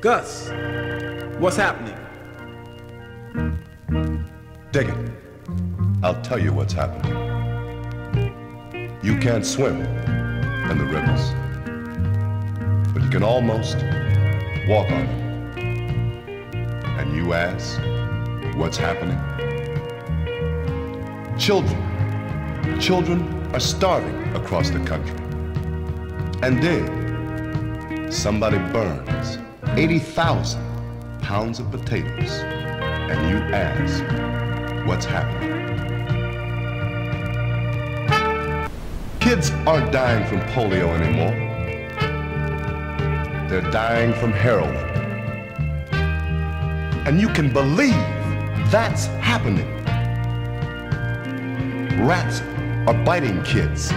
Gus, what's happening? Dig it. I'll tell you what's happening. You can't swim in the rivers, but you can almost walk on them. And you ask, what's happening? Children, children are starving across the country. And then somebody burns 80,000 pounds of potatoes, and you ask, what's happening? Kids aren't dying from polio anymore. They're dying from heroin. And you can believe that's happening. Rats are biting kids.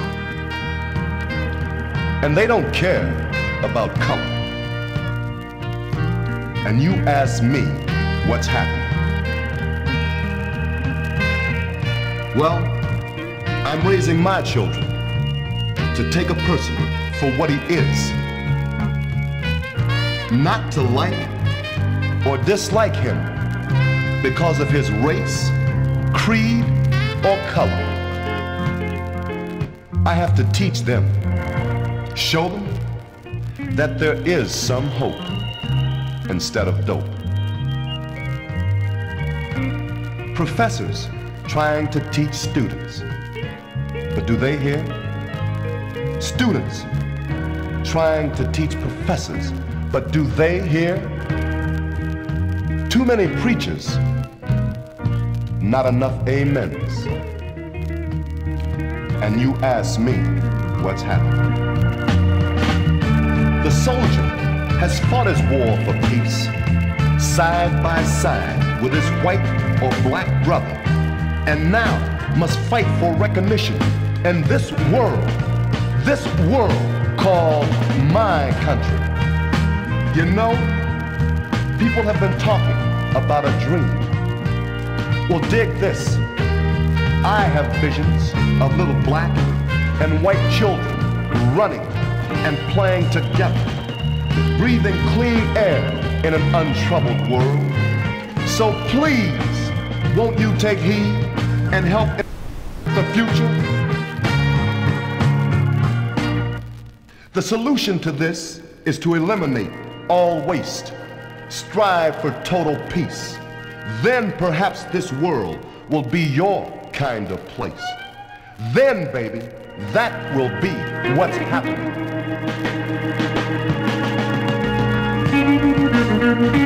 And they don't care about color. And you ask me what's happening. Well, I'm raising my children to take a person for what he is. Not to like or dislike him because of his race, creed, or color. I have to teach them, show them that there is some hope instead of dope. Professors trying to teach students, but do they hear? Students trying to teach professors, but do they hear? Too many preachers, not enough amens. And you ask me what's happening. The soldier has fought his war for peace, side by side with his white or black brother, and now must fight for recognition in this world, this world called my country. You know, people have been talking about a dream. Well, dig this. I have visions of little black and white children running and playing together, breathing clean air in an untroubled world. So please, won't you take heed and help the future? The solution to this is to eliminate all waste, strive for total peace. Then perhaps this world will be your kind of place. Then, baby, that will be what's happening. thank you